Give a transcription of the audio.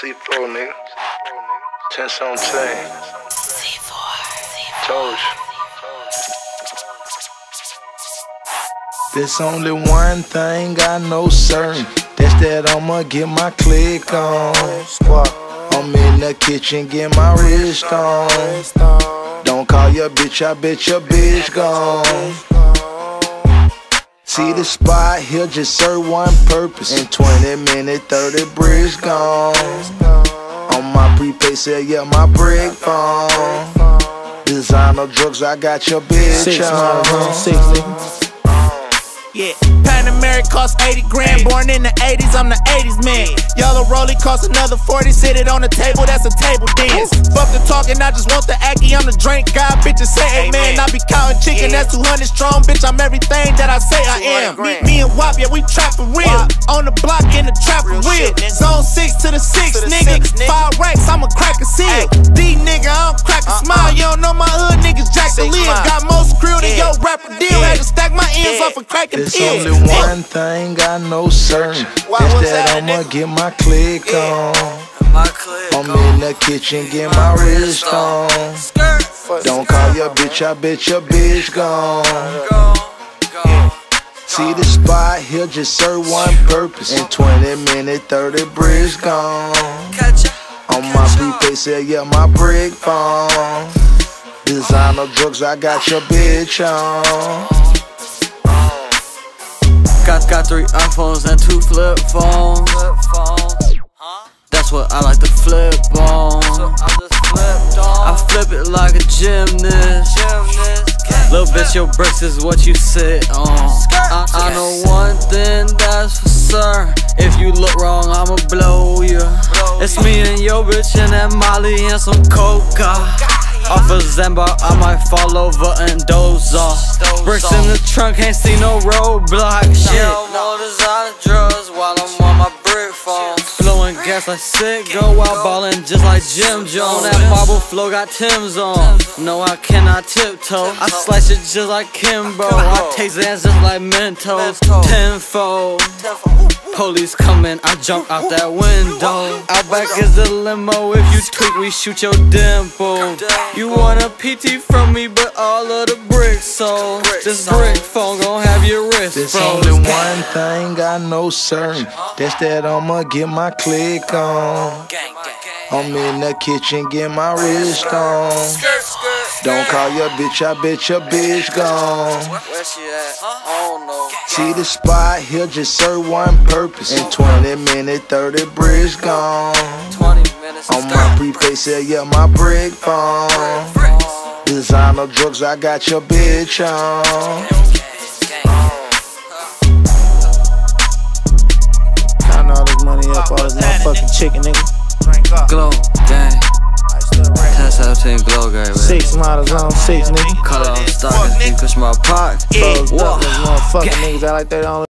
C4, nigga. 10 on 10. Told you. There's only one thing I know certain. That's that I'ma get my click on. I'm in the kitchen, get my wrist on. Don't call your bitch, I bet your bitch gone. See the uh. spot, he'll just serve one purpose. In 20 minutes, 30 bricks gone. On my prepaid sale, yeah, my brick phone. Designer drugs, I got your bitch Six on. six nigga. Yeah, Panamera cost 80 grand. Born in the 80s, I'm the 80s man. Yellow Rollie cost another 40. Sit it on the table, that's a table dance. Fuck the talking, I just want the Aki. I'm the drink guy. Bitches say amen. I be counting chicken, that's 200 strong. Bitch, I'm everything that I say I am. Me, me and Wop, yeah, we trap for real. On the block in the trap for real. Zone 6 to the 6, nigga. Five racks, I'ma crack a seal. D nigga, I don't crack a smile. You don't know my hood niggas, Jack the Live. Got most crew than your rapper deal. Had to stack my ends off a cracking There's pills. only one thing I know certain. That's what's that happening? I'ma get my click on. My clip I'm in the kitchen, get my wrist on. Don't call your bitch, I bet your bitch gone. Go, go. See the spot, he'll just serve one purpose. In 20 minutes, 30 bricks gone. Catch ya. On my prepaid sale, yeah, my brick phone. Designer drugs, I got your bitch on. Got got three iPhones and two flip phones. Flip phone. Huh? That's what I like to flip on. So I just flipped on. I flip it like a gymnast. Gymnast. Little bitch, your bricks is what you sit on. I, I know one thing that's for sure. If you look wrong, I'ma blow ya. It's me and your bitch and that Molly and some coca. Off of Zamba, I might fall over and doze off. Bricks in the trunk, can't see no roadblock. Shit. more designer drugs while I'm on my brick phone. Blowing gas like sick, go out ballin' just like Jim Jones. That marble flow got Tim's on. No, I cannot tiptoe. I slice it just like Kimbo. I taste ass just like Mentos. Tenfold. Police coming, I jump out that window. Out back is the limo. If you tweak, we shoot your dimple. You want a PT from me, but all of the bricks sold. This brick phone gon' have your wrist There's froze. only one thing I know certain. That's that I'ma get my click on. I'm in the kitchen, get my wrist on. Don't call your bitch, I bet your bitch gone. Where she at? I don't know. See the spot, he'll just serve one purpose. In 20 minutes, 30 bricks gone. 20 minutes. On my prepaid sale, yeah, my brick phone. Designer drugs, I got your bitch on. Counting all this money up, all this motherfucking chicken, nigga. Glow, gang. 10 17 glow, gang, man. Six models on six, nigga. Cut off stockings, you push my pocket. Closed up, Whoa. this motherfucking niggas act like they don't